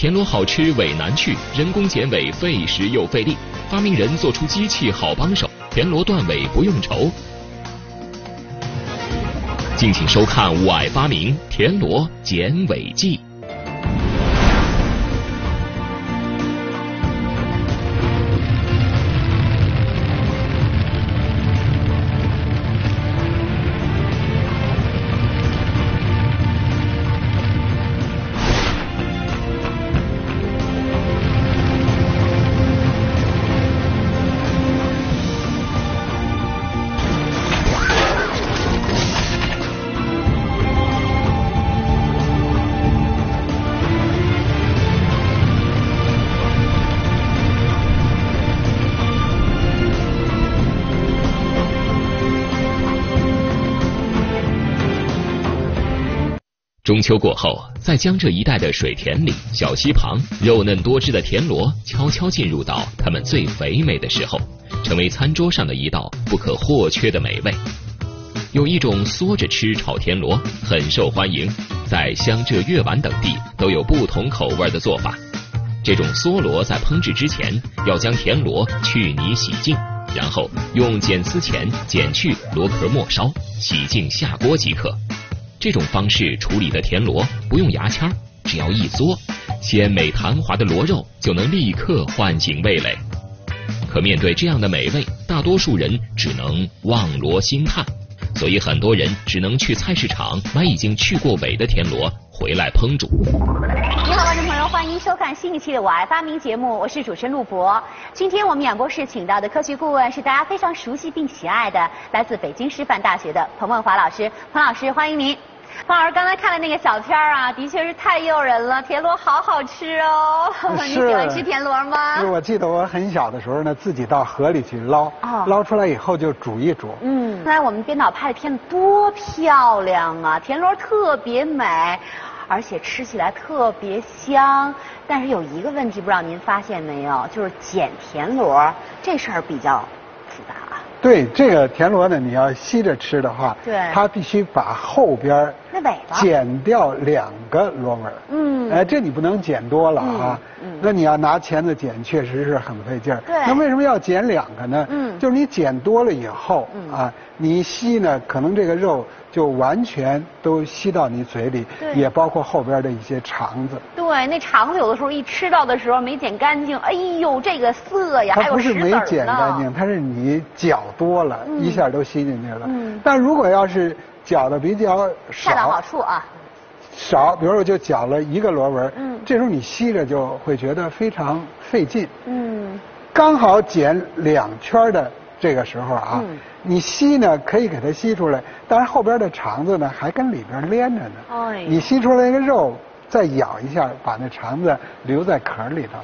田螺好吃尾难去，人工剪尾费时又费力。发明人做出机器好帮手，田螺断尾不用愁。敬请收看《我爱发明田螺剪尾记》。秋过后，在江浙一带的水田里、小溪旁，肉嫩多汁的田螺悄悄进入到它们最肥美的时候，成为餐桌上的一道不可或缺的美味。有一种嗦着吃炒田螺，很受欢迎，在湘浙、粤皖等地都有不同口味的做法。这种嗦螺在烹制之前，要将田螺去泥洗净，然后用剪丝钳剪去螺壳末梢，洗净下锅即可。这种方式处理的田螺不用牙签，只要一嘬，鲜美弹滑的螺肉就能立刻唤醒味蕾。可面对这样的美味，大多数人只能望螺兴叹，所以很多人只能去菜市场买已经去过尾的田螺回来烹煮。你好，观众朋友，欢迎收看新一期的《我爱发明》节目，我是主持人陆博。今天我们演播室请到的科学顾问是大家非常熟悉并喜爱的，来自北京师范大学的彭文华老师。彭老师，欢迎您。彭老师刚才看的那个小片儿啊，的确是太诱人了，田螺好好吃哦。你喜欢吃田螺吗？是我记得我很小的时候呢，自己到河里去捞，捞出来以后就煮一煮。嗯，刚才我们编导拍的片子多漂亮啊，田螺特别美，而且吃起来特别香。但是有一个问题，不知道您发现没有，就是捡田螺这事儿比较复杂。对这个田螺呢，你要吸着吃的话，对，它必须把后边那尾巴剪掉两个螺纹。嗯，哎，这你不能剪多了啊。嗯，那你要拿钳子剪，确实是很费劲儿。对，那为什么要剪两个呢？嗯，就是你剪多了以后，啊，你吸呢，可能这个肉就完全都吸到你嘴里，也包括后边的一些肠子。对，那肠子有的时候一吃到的时候没剪干净，哎呦，这个涩呀，它不是没剪干净，它是你搅多了，一下都吸进去了。嗯，但如果要是搅的比较少，恰到好处啊。少，比如说就搅了一个螺纹，嗯，这时候你吸着就会觉得非常费劲。嗯，刚好剪两圈的这个时候啊，你吸呢可以给它吸出来，但是后边的肠子呢还跟里边连着呢。哎，你吸出来那个肉，再咬一下，把那肠子留在壳里头。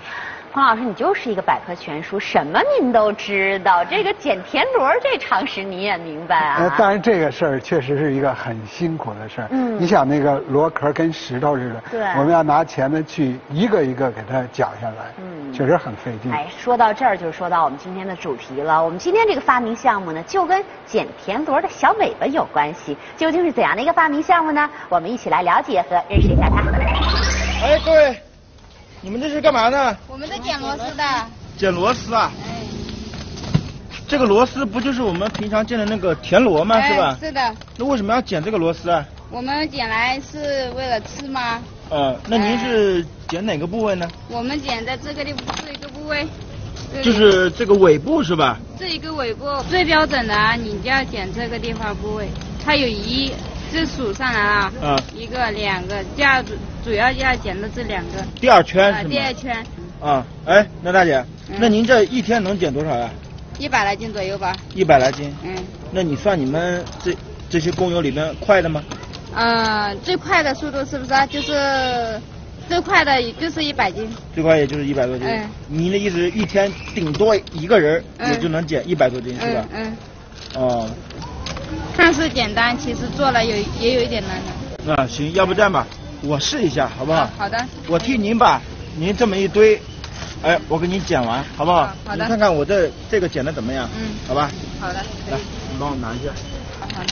黄老师，你就是一个百科全书，什么您都知道。这个捡田螺这常识你也明白啊？呃，当然这个事儿确实是一个很辛苦的事儿。嗯。你想那个螺壳跟石头似的，对，我们要拿钳子去一个一个给它绞下来，嗯，确实很费劲。哎，说到这儿就说到我们今天的主题了。我们今天这个发明项目呢，就跟捡田螺的小尾巴有关系。究竟是怎样的一个发明项目呢？我们一起来了解和认识一下它。哎，各位。你们这是干嘛呢？我们在捡螺丝的。捡螺丝啊？哎这个螺丝不就是我们平常见的那个田螺吗？是吧？是的。那为什么要捡这个螺丝啊？我们捡来是为了吃吗？呃，那您是捡哪个部位呢？我们捡在这个地这一个部位。就是这个尾部是吧？这一个尾部最标准的啊，你就要捡这个地方部位。它有一。这数上来了，嗯，一个、两个，第二主主要要捡的这两个。第二圈是第二圈。啊，哎，那大姐，那您这一天能捡多少呀？一百来斤左右吧。一百来斤。嗯。那你算你们这这些工友里面快的吗？嗯，最快的速度是不是啊？就是最快的也就是一百斤。最快也就是一百多斤。嗯。您的意思一天顶多一个人也就能捡一百多斤是吧？嗯。哦。看似简单，其实做了有也有一点难的。那行，要不这样吧，我试一下，好不好？好的。我替您把您这么一堆，哎，我给您剪完，好不好？好的。你看看我这这个剪的怎么样？嗯。好吧。好的。来，你帮我拿一下。好的。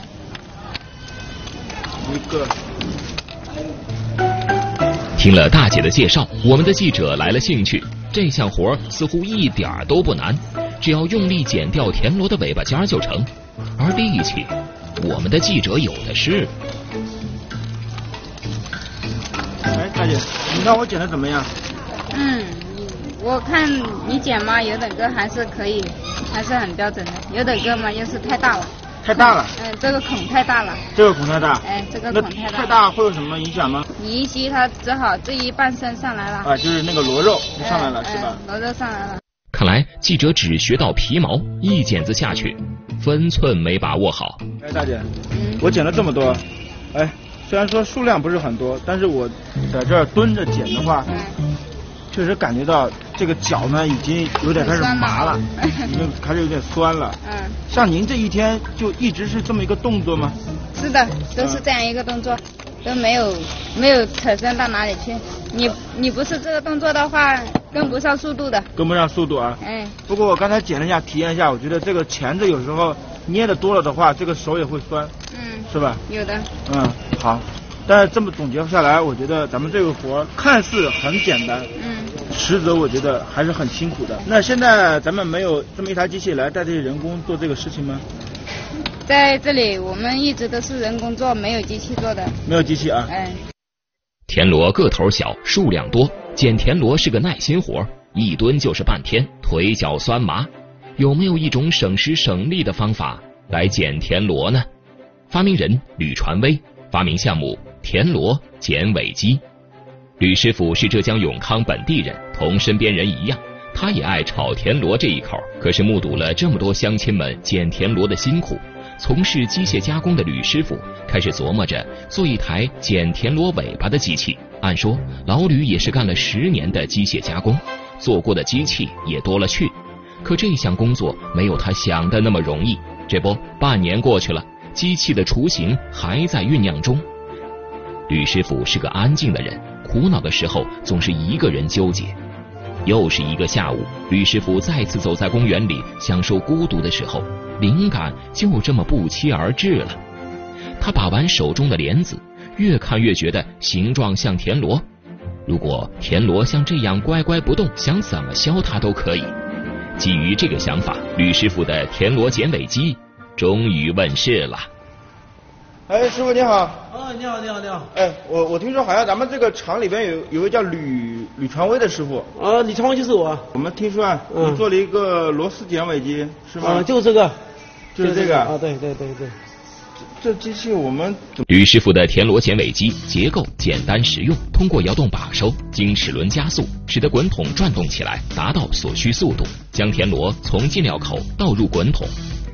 一个。听了大姐的介绍，我们的记者来了兴趣。这项活似乎一点都不难，只要用力剪掉田螺的尾巴尖就成。而力气，我们的记者有的是。哎，大姐，你看我剪的怎么样？嗯，我看你剪嘛，有的个还是可以，还是很标准的。有的个嘛，又是太大了。太大了。嗯，这个孔太大了。这个孔太大。哎，这个孔太大。太大会有什么影响吗？你一吸，它只好这一半身上来了。啊，就是那个螺肉上来了，是吧？螺肉上来了。看来记者只学到皮毛，一剪子下去，分寸没把握好。哎，大姐，我捡了这么多，哎，虽然说数量不是很多，但是我在这儿蹲着捡的话。确实感觉到这个脚呢，已经有点开始麻了，已经开始有点酸了。嗯。像您这一天就一直是这么一个动作吗？是的，都是这样一个动作，都没有没有扯伸到哪里去。你你不是这个动作的话，跟不上速度的。跟不上速度啊。哎。不过我刚才剪了一下，体验一下，我觉得这个钳子有时候捏的多了的话，这个手也会酸。嗯。是吧？有的。嗯，好。但是这么总结下来，我觉得咱们这个活看似很简单，嗯，实则我觉得还是很辛苦的。那现在咱们没有这么一台机器来代替人工做这个事情吗？在这里，我们一直都是人工做，没有机器做的。没有机器啊？哎。田螺个头小，数量多，捡田螺是个耐心活，一蹲就是半天，腿脚酸麻。有没有一种省时省力的方法来捡田螺呢？发明人吕传威发明项目。田螺剪尾机，吕师傅是浙江永康本地人，同身边人一样，他也爱炒田螺这一口。可是目睹了这么多乡亲们捡田螺的辛苦，从事机械加工的吕师傅开始琢磨着做一台剪田螺尾巴的机器。按说老吕也是干了十年的机械加工，做过的机器也多了去，可这项工作没有他想的那么容易。这不，半年过去了，机器的雏形还在酝酿中。吕师傅是个安静的人，苦恼的时候总是一个人纠结。又是一个下午，吕师傅再次走在公园里享受孤独的时候，灵感就这么不期而至了。他把玩手中的莲子，越看越觉得形状像田螺。如果田螺像这样乖乖不动，想怎么削它都可以。基于这个想法，吕师傅的田螺剪尾机终于问世了。哎，师傅你好。哦，你好，你好，你好。哎，我我听说好像咱们这个厂里边有有位叫吕吕传威的师傅。啊，吕传威就是我。我们听说啊，你做了一个螺丝剪尾机，是吗？啊，就是这个，就是这个。啊，对对对对。这机器我们。吕师傅的田螺剪尾机结构简单实用，通过摇动把手，经齿轮加速，使得滚筒转动起来，达到所需速度，将田螺从进料口倒入滚筒。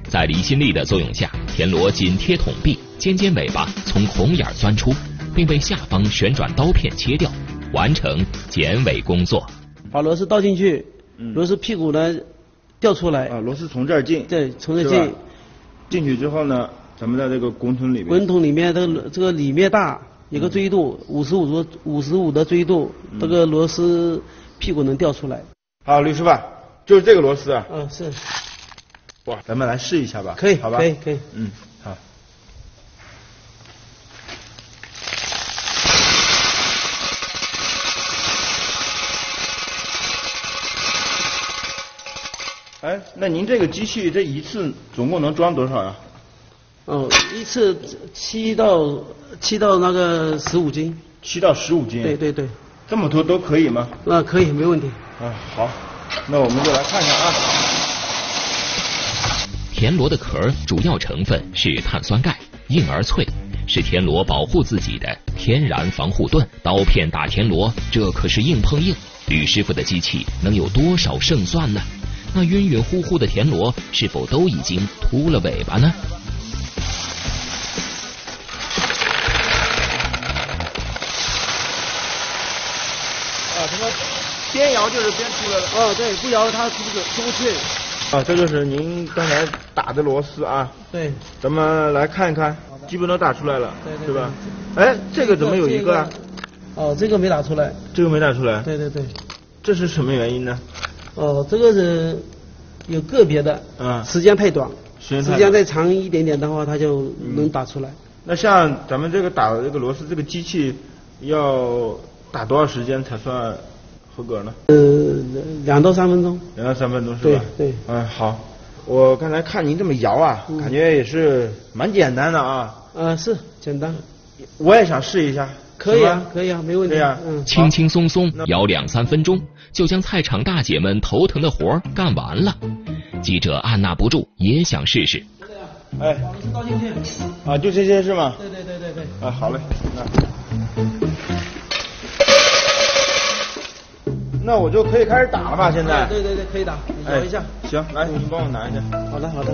在离心力的作用下，田螺紧贴筒壁，尖尖尾巴从孔眼钻出，并被下方旋转刀片切掉，完成剪尾工作。把螺丝倒进去，螺丝屁股呢掉出来。啊，螺丝从这儿进。对，从这进。进去之后呢，咱们在这个滚筒里面。滚筒里面这个这个里面大，有个锥度，五十五度五十五的锥度，这个螺丝屁股能掉出来。好，吕师傅，就是这个螺丝啊。嗯，是。哇，咱们来试一下吧，可以，好吧，可以，可以，嗯，哎，那您这个机器这一次总共能装多少呀？哦，一次七到七到那个十五斤。七到十五斤。对对对。这么多都可以吗？啊，可以，没问题。啊，好，那我们就来看看啊。田螺的壳主要成分是碳酸钙，硬而脆，是田螺保护自己的天然防护盾。刀片打田螺，这可是硬碰硬。吕师傅的机器能有多少胜算呢？那晕晕乎乎的田螺是否都已经秃了尾巴呢？啊，什么边摇就是边出来了？哦，对，不摇它出不出不去。啊，这就是您刚才打的螺丝啊。对。咱们来看一看，基本都打出来了，对吧？哎，这个怎么有一个？哦，这个没打出来。这个没打出来。对对对。这是什么原因呢？哦，这个是有个别的。嗯。时间太短。时间再长一点点的话，它就能打出来。那像咱们这个打这个螺丝，这个机器要打多少时间才算合格呢？呃，两到三分钟。两到三分钟是吧？对。嗯，好。我刚才看您这么摇啊，感觉也是蛮简单的啊。嗯，是简单。我也想试一下。可以啊，可以啊，没问题啊。嗯。轻轻松松摇两三分钟，就将菜场大姐们头疼的活干完了。记者按捺不住，也想试试。哎，倒进去。啊，就这些是吗？对对对对对。啊，好嘞。那我就可以开始打了吧？现在。对对对，可以打。摇一下。行，来，你帮我拿一下。好的好的。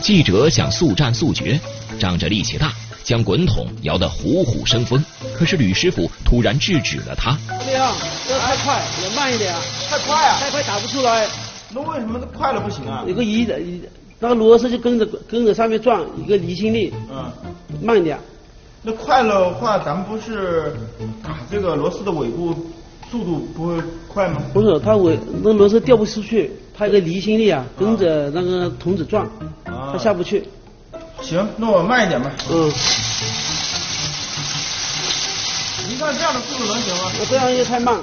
记者想速战速决，仗着力气大，将滚筒摇得虎虎生风。可是吕师傅突然制止了他。没有，这太快，也慢一点。太快啊！太快打不出来。那为什么这快了不行啊？有个移的，那个螺丝就跟着跟着上面转，一个离心力。嗯。慢一点。那快了的话，咱们不是打这个螺丝的尾部速度不会快吗？不是，它尾那螺丝掉不出去，它一个离心力啊，跟着那个筒子转，它下不去。行，那我慢一点吧。嗯。您看这样的速度能行吗？我这样又太慢。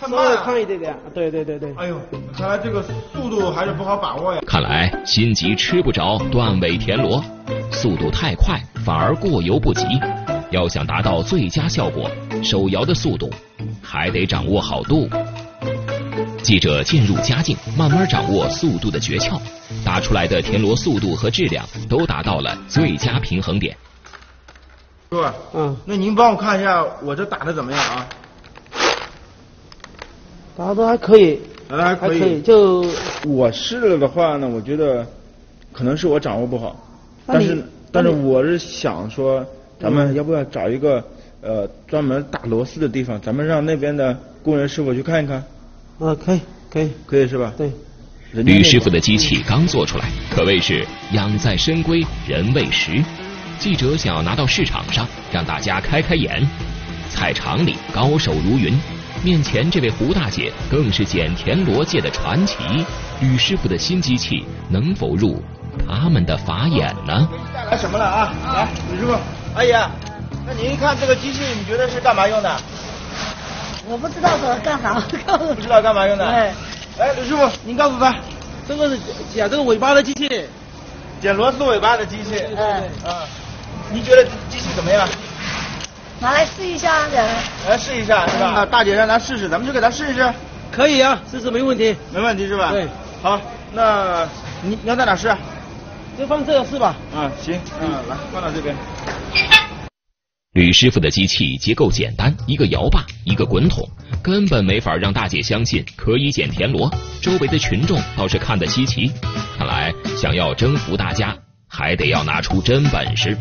太慢了，快一点点。对对对对。哎呦，看来这个速度还是不好把握呀。看来心急吃不着断尾田螺，速度太快反而过犹不及。要想达到最佳效果，手摇的速度还得掌握好度。记者渐入佳境，慢慢掌握速度的诀窍，打出来的田螺速度和质量都达到了最佳平衡点。师傅，嗯，那您帮我看一下我这打的怎么样啊？打的还可以，打的还可以。就我试了的话呢，我觉得可能是我掌握不好，但是但是我是想说。咱们要不要找一个呃专门打螺丝的地方？咱们让那边的工人师傅去看一看。啊，可以，可以，可以是吧？对。吕师傅的机器刚做出来，可谓是养在深闺人未识。记者想要拿到市场上，让大家开开眼。菜场里高手如云，面前这位胡大姐更是捡田螺界的传奇。吕师傅的新机器能否入他们的法眼呢？带来什么了啊？来，吕师傅。阿姨，那您一看这个机器，你觉得是干嘛用的？我不知道是干啥，不知道干嘛用的。哎，哎，刘师傅，您告诉他，这个是剪这个尾巴的机器，剪螺丝尾巴的机器。嗯。啊，您觉得机器怎么样？拿来试一下，来试一下是吧？啊，大姐让咱试试，咱们就给他试一试。可以啊，试试没问题。没问题是吧？对。好，那你你要在哪试？就放这试吧？嗯，行，嗯，来放到这边。吕师傅的机器结构简单，一个摇把，一个滚筒，根本没法让大姐相信可以捡田螺。周围的群众倒是看得稀奇，看来想要征服大家，还得要拿出真本事。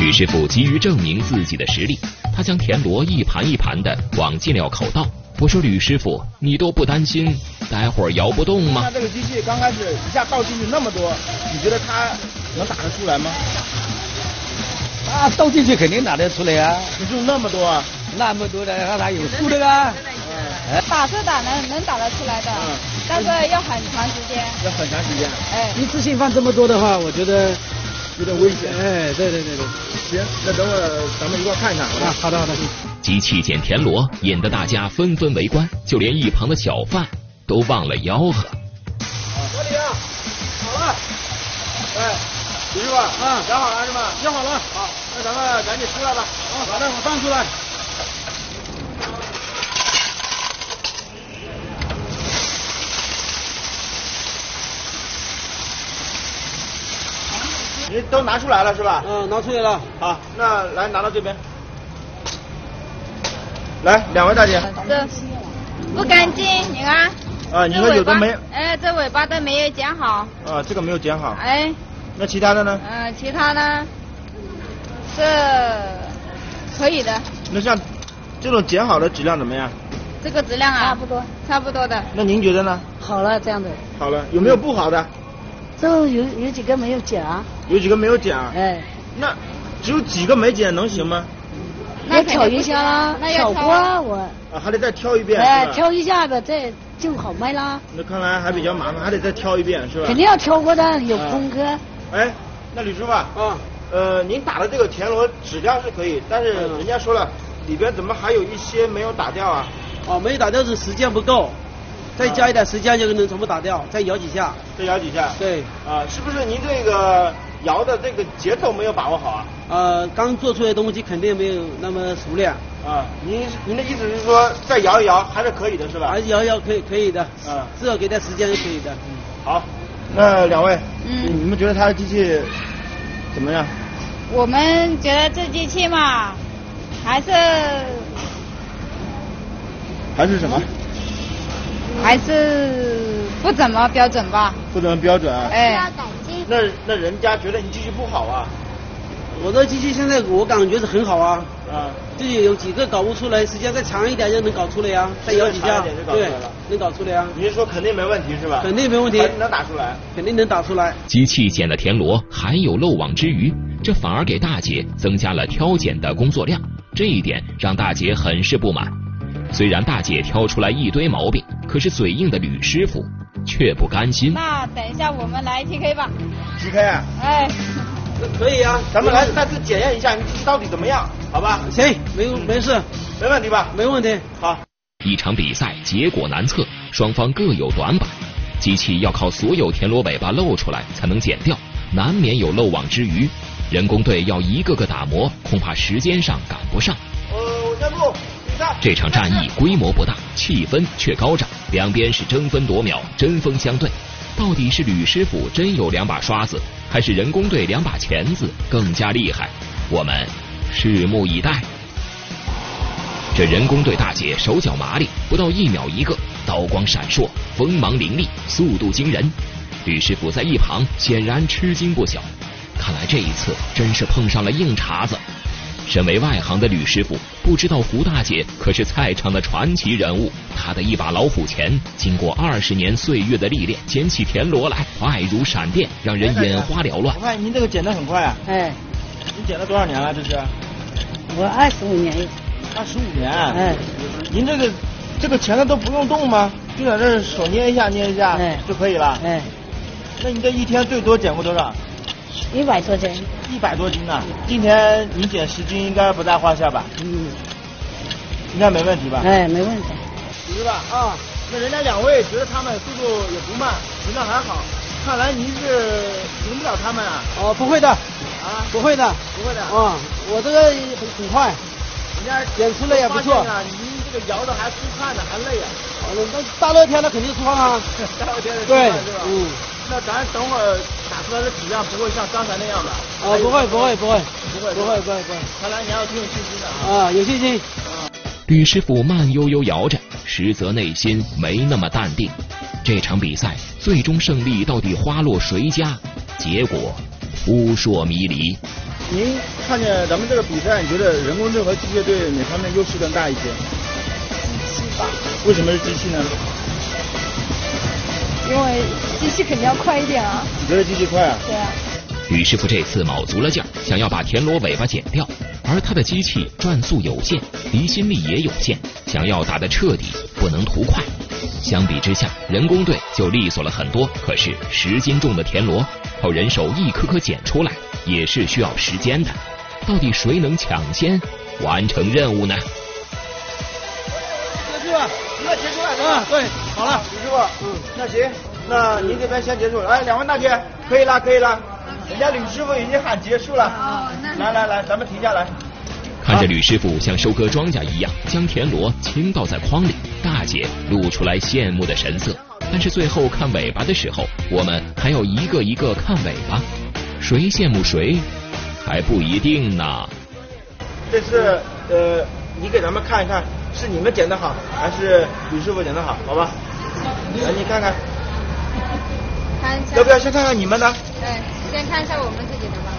吕师傅急于证明自己的实力，他将田螺一盘一盘的往进料口倒。我说吕师傅，你都不担心待会儿摇不动吗？那这个机器刚开始一下倒进去那么多，你觉得它能打得出来吗？啊，倒进去肯定打得出来啊！你就那么多啊？那么多的，它哪有数的啊？打是打能能打得出来的，但是要很长时间。要很长时间。哎，一次性放这么多的话，我觉得有点危险。哎，对对对对。行，那等会儿咱们一块看一看，好吧？好的好的。机器捡田螺，引得大家纷纷围观，就连一旁的小贩都忘了吆喝。小李啊，好了，哎，李师傅，啊，养好了是吧？养好了，好，那咱们赶紧出来吧。好的，我放出来。你都拿出来了是吧？嗯，拿出来了。好，那来拿到这边。来，两位大姐。这不干净，你看。啊，你说有的没？哎，这尾巴都没有剪好。啊，这个没有剪好。哎。那其他的呢？嗯，其他呢？这可以的。那像这种剪好的质量怎么样？这个质量啊，差不多，差不多的。那您觉得呢？好了，这样子。好了，有没有不好的？这有有几个没有剪啊？有几个没有剪啊？哎。那只有几个没剪能行吗？那挑一下啦，挑过我。啊，还得再挑一遍。哎，挑一下子，这就好卖啦。那看来还比较麻烦，还得再挑一遍，是吧？肯定要挑过的，有空哥。哎，那吕师傅，啊，呃，您打的这个田螺质量是可以，但是人家说了，里边怎么还有一些没有打掉啊？哦，没有打掉是时间不够，再加一点时间就能全部打掉，再摇几下。再摇几下。对。啊，是不是您这个摇的这个节奏没有把握好啊？呃，刚做出来的东西肯定没有那么熟练。啊，您您的意思是说再摇一摇还是可以的，是吧？还摇一摇可以可以的。嗯。至少给点时间是可以的。嗯。好。那两位，嗯，你们觉得他的机器怎么样？我们觉得这机器嘛，还是还是什么？还是不怎么标准吧。不怎么标准。哎。那那人家觉得你机器不好啊？我的机器现在我感觉是很好啊。啊。就有几个搞不出来，时间再长一点就能搞出来呀，再摇几下，对，能搞出来呀。您说肯定没问题是吧？肯定没问题，能打出来，肯定能打出来。机器捡了田螺还有漏网之鱼，这反而给大姐增加了挑拣的工作量，这一点让大姐很是不满。虽然大姐挑出来一堆毛病，可是嘴硬的吕师傅却不甘心。那等一下我们来 PK 吧。PK 啊？哎。可以啊，咱们来再次检验一下你到底怎么样，好吧？行，没没事，没问题吧？没问题。好，一场比赛结果难测，双方各有短板，机器要靠所有田螺尾巴露出来才能剪掉，难免有漏网之鱼。人工队要一个个打磨，恐怕时间上赶不上。呃，我宣布比赛。这场战役规模不大，气氛却高涨，两边是争分夺秒，针锋相对。到底是吕师傅真有两把刷子？还是人工队两把钳子更加厉害，我们拭目以待。这人工队大姐手脚麻利，不到一秒一个，刀光闪烁，锋芒凌厉，速度惊人。吕师傅在一旁显然吃惊不小，看来这一次真是碰上了硬茬子。身为外行的吕师傅不知道胡大姐可是菜场的传奇人物，她的一把老虎钳经过二十年岁月的历练，捡起田螺来快如闪电，让人眼花缭乱。我看您这个剪得很快啊！哎，你剪了多少年了？这是？我二十五年。二十五年？哎，您这个这个钳子都不用动吗？就在这手捏一下捏一下就可以了？哎，那你这一天最多剪过多少？一百多斤，一百多斤呢。今天你减十斤应该不在话下吧？嗯，应该没问题吧？哎，没问题。是吧？啊，那人家两位觉得他们速度也不慢，质量还好，看来您是赢不了他们啊？哦，不会的。啊？不会的，不会的。啊，我这个很很快，人家减出来也不错。啊，您这个摇的还出汗呢，还累啊。那大热天的肯定出汗啊。大热天的对，嗯。那咱等会儿打出来的质量不会像刚才那样的。哦，不会，不会，不会，不会，不会，不会，不会。看来你还有挺有信心的啊。啊，有信心。吕师傅慢悠悠摇着，实则内心没那么淡定。这场比赛最终胜利到底花落谁家？结果扑朔迷离。您看见咱们这个比赛，你觉得人工队和机械队哪方面优势更大一些？机器吧。为什么是机器呢？因为机器肯定要快一点啊！你觉得机器快啊？对啊。吕师傅这次卯足了劲儿，想要把田螺尾巴剪掉，而他的机器转速有限，离心力也有限，想要打得彻底，不能图快。相比之下，人工队就利索了很多。可是十斤重的田螺，靠人手一颗颗剪出来，也是需要时间的。到底谁能抢先完成任务呢？那结束了嗯！对。好了，吕师傅，嗯，那行，那您这边先结束了。哎，两位大姐，可以了，可以了。人家吕师傅已经喊结束了。哦，那来来来，咱们停下来。看着吕师傅像收割庄稼一样将田螺倾倒在筐里，大姐露出来羡慕的神色。但是最后看尾巴的时候，我们还要一个一个看尾巴，谁羡慕谁还不一定呢。这次呃，你给咱们看一看。是你们剪的好，还是吕师傅剪的好？好吧，来你看看，要不要先看看你们的？对，先看一下我们自己的吧。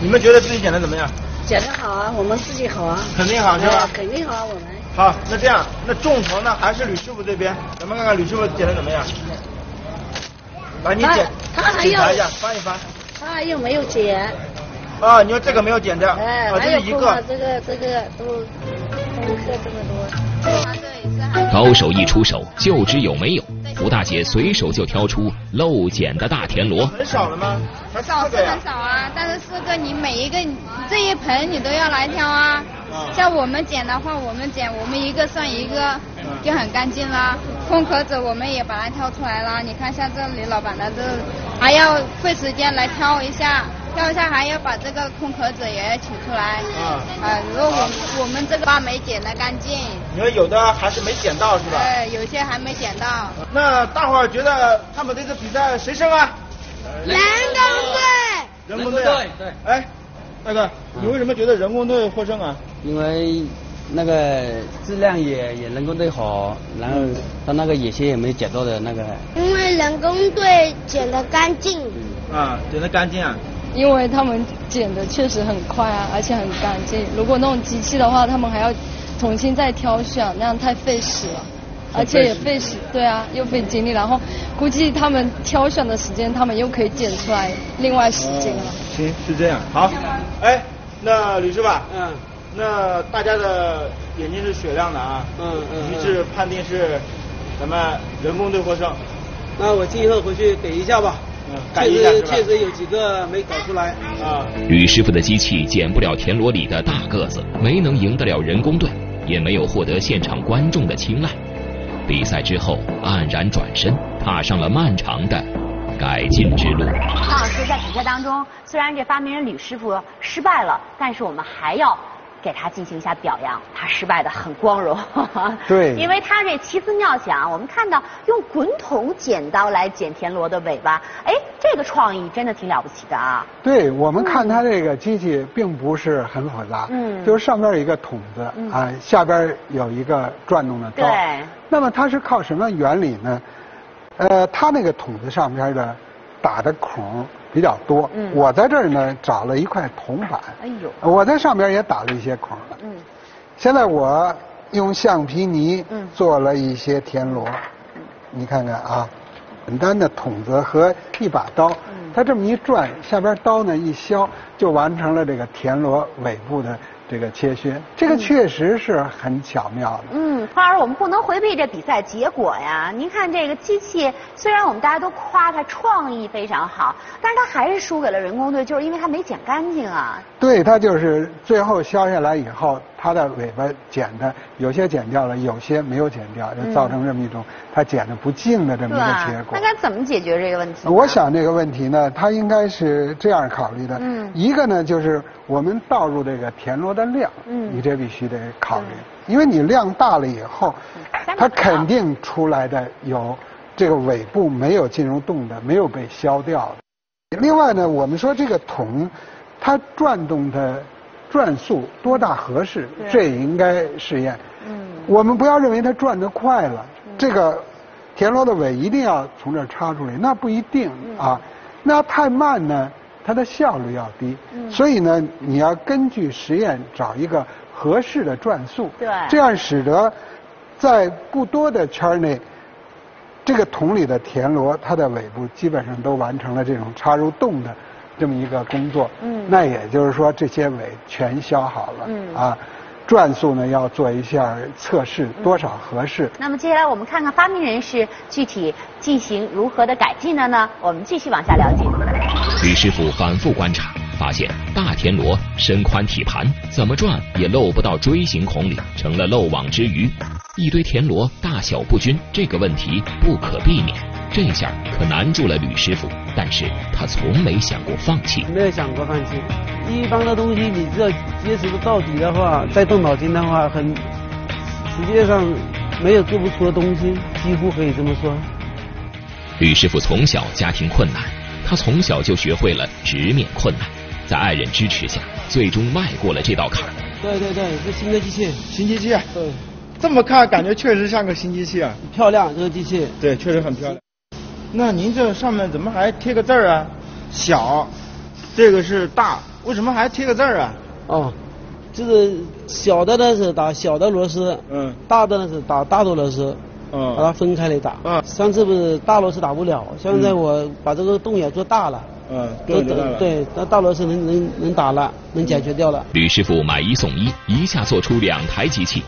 你们觉得自己剪的怎么样？剪的好啊，我们自己好啊。肯定好是吧？肯定好啊，我们。好，那这样，那重头呢还是吕师傅这边？咱们看看吕师傅剪的怎么样？来，你剪，检查一下，翻一翻。他还有没有剪？啊，你说这个没有剪掉，哎，这是一个，这个这个都。高手一出手就知有没有，胡大姐随手就挑出漏捡的大田螺。很少了吗？少是很少啊，但是四个你每一个这一盆你都要来挑啊。像我们捡的话，我们捡我们一个算一个，就很干净啦。空壳子我们也把它挑出来了。你看像这里老板的这还要费时间来挑一下，挑一下还要把这个空壳子也要取出来。啊。啊，如果我我们这个花没捡的干净。因为有的还是没捡到是吧？对，有些还没捡到。那大伙儿觉得他们这次比赛谁胜啊？人工队。人工队。对。哎。大哥，你为什么觉得人工队获胜啊？因为那个质量也也人工队好，然后他那个野些也没捡到的那个。因为人工队捡的干净。啊，捡的干净啊。因为他们剪的确实很快啊，而且很干净。如果那种机器的话，他们还要重新再挑选，那样太费时了。而且也费时，对啊，又费精力，然后估计他们挑选的时间，他们又可以剪出来另外时间了。行，是这样。好，哎，那吕师傅，嗯，那大家的眼睛是雪亮的啊，嗯嗯，一致判定是咱们人工队获胜。那我今后回去给一下吧，确实确实有几个没搞出来啊。吕师傅的机器减不了田螺里的大个子，没能赢得了人工队，也没有获得现场观众的青睐。比赛之后，黯然转身，踏上了漫长的改进之路。康老师在比赛当中，虽然这发明人吕师傅失败了，但是我们还要。给他进行一下表扬，他失败的很光荣。对，因为他这奇思妙想，我们看到用滚筒剪刀来剪田螺的尾巴，哎，这个创意真的挺了不起的啊。对，我们看他这个机器并不是很复杂，嗯，就是上边有一个筒子啊，下边有一个转动的刀。对。那么它是靠什么原理呢？呃，它那个筒子上边的打的孔。比较多，我在这儿呢找了一块铜板，哎呦，我在上边也打了一些孔了。嗯，现在我用橡皮泥做了一些田螺，你看看啊，简单的筒子和一把刀，它这么一转，下边刀呢一削，就完成了这个田螺尾部的。这个切削，这个确实是很巧妙的。嗯，花儿，我们不能回避这比赛结果呀。您看这个机器，虽然我们大家都夸它创意非常好，但是它还是输给了人工队，就是因为它没剪干净啊。对，它就是最后削下来以后。它的尾巴剪的有些剪掉了，有些没有剪掉，就造成这么一种它剪的不净的这么一个结果。那该怎么解决这个问题？我想这个问题呢，它应该是这样考虑的。嗯。一个呢，就是我们倒入这个田螺的量，嗯，你这必须得考虑，因为你量大了以后，它肯定出来的有这个尾部没有进入洞的，没有被削掉的。另外呢，我们说这个桶，它转动的。转速多大合适？这也应该试验。嗯，我们不要认为它转得快了，这个田螺的尾一定要从这儿插出来，那不一定啊。那太慢呢，它的效率要低。所以呢，你要根据实验找一个合适的转速。对。这样使得在不多的圈内，这个桶里的田螺它的尾部基本上都完成了这种插入洞的。这么一个工作，嗯，那也就是说这些尾全削好了，嗯啊，转速呢要做一下测试，多少合适。那么接下来我们看看发明人是具体进行如何的改进的呢？我们继续往下了解。吕师傅反复观察，发现大田螺身宽体盘，怎么转也漏不到锥形孔里，成了漏网之鱼。一堆田螺大小不均，这个问题不可避免。这下可难住了吕师傅，但是他从没想过放弃。没有想过放弃。一般的东西，你只要坚持到底的话，再动脑筋的话，很实际上没有做不出的东西，几乎可以这么说。吕师傅从小家庭困难，他从小就学会了直面困难，在爱人支持下，最终迈过了这道坎。对对对，是新的机器，新机器。对，这么看感觉确实像个新机器啊，漂亮这个机器。对，确实很漂亮。那您这上面怎么还贴个字儿啊？小，这个是大，为什么还贴个字儿啊？哦，就是小的呢是打小的螺丝，嗯，大的呢是打大的螺丝，嗯，把它分开来打。嗯，上次不是大螺丝打不了，现在我把这个洞也做大了，嗯，对对对，那大螺丝能能能打了，能解决掉了。吕师傅买一送一，一下做出两台机器，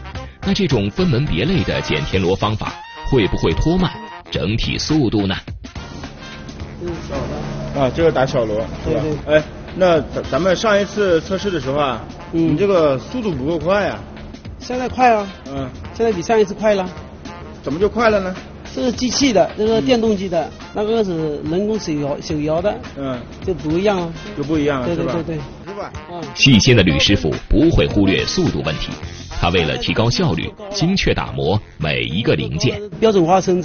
那这种分门别类的剪田螺方法会不会拖慢？整体速度呢？嗯，小的。啊，这个打小螺，对对。哎，那咱咱们上一次测试的时候啊，你这个速度不够快呀。现在快啊。嗯。现在比上一次快了。怎么就快了呢？这是机器的，这个电动机的，那个是人工手摇手摇的。嗯。就不一样啊。就不一样了，对对对对。是吧？嗯。细心的吕师傅不会忽略速度问题，他为了提高效率，精确打磨每一个零件。标准化生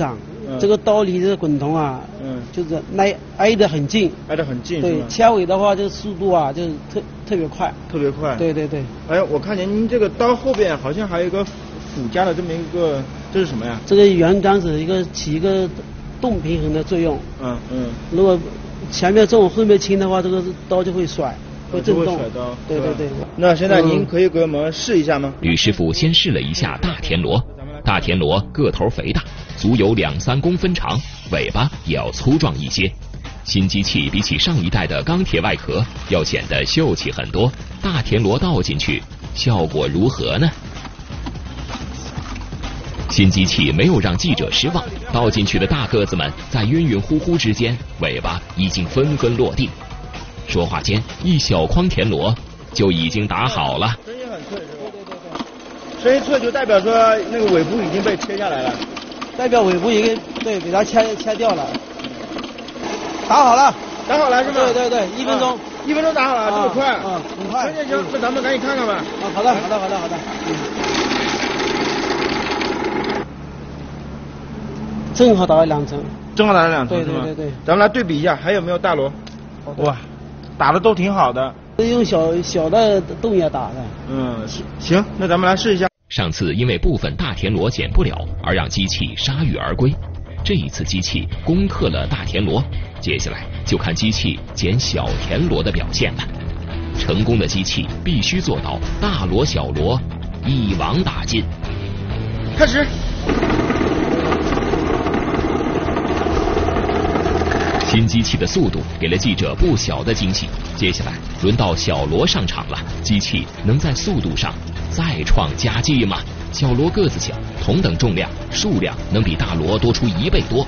长。这个刀离这个滚筒啊，嗯，就是挨挨得很近，挨得很近，对，切尾的话，这个速度啊，就是特特别快，特别快，对对对。哎，我看见您这个刀后边好像还有一个附加的这么一个，这是什么呀？这个圆杆子一个起一个动平衡的作用。嗯嗯。如果前面重后面轻的话，这个刀就会甩，会震动。会甩刀。对对对。那现在您可以给我们试一下吗？吕师傅先试了一下大田螺，大田螺个头肥大。足有两三公分长，尾巴也要粗壮一些。新机器比起上一代的钢铁外壳要显得秀气很多。大田螺倒进去，效果如何呢？新机器没有让记者失望，倒进去的大个子们在晕晕乎乎之间，尾巴已经纷纷落地。说话间，一小筐田螺就已经打好了。声音很脆，是吧？对对对。声音脆就代表说那个尾部已经被切下来了。代表尾部一个对，给它切切掉了，打好了，打好了是吗？对对对，一分钟，一分钟打好了，这么快？啊，很快。行行行，那咱们赶紧看看吧。啊，好的好的好的好的。正好打了两层。正好打了两层对对对对。咱们来对比一下，还有没有大螺？哇，打的都挺好的。用小小的洞也打的。嗯，行，那咱们来试一下。上次因为部分大田螺捡不了而让机器铩羽而归，这一次机器攻克了大田螺，接下来就看机器捡小田螺的表现了。成功的机器必须做到大螺小螺一网打尽。开始。新机器的速度给了记者不小的惊喜。接下来轮到小螺上场了，机器能在速度上。再创佳绩嘛？小螺个子小，同等重量、数量能比大螺多出一倍多。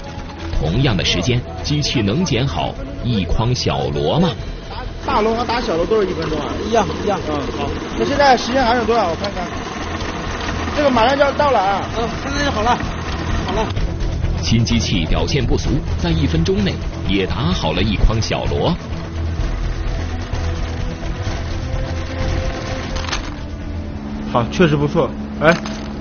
同样的时间，机器能捡好一筐小螺吗？大螺和打小螺都是一分钟啊？一样一样。嗯，好。那现在时间还有多少？我看看。这个马上就要到了啊。嗯，现在就好了，好了。新机器表现不俗，在一分钟内也打好了一筐小螺。好，确实不错。哎，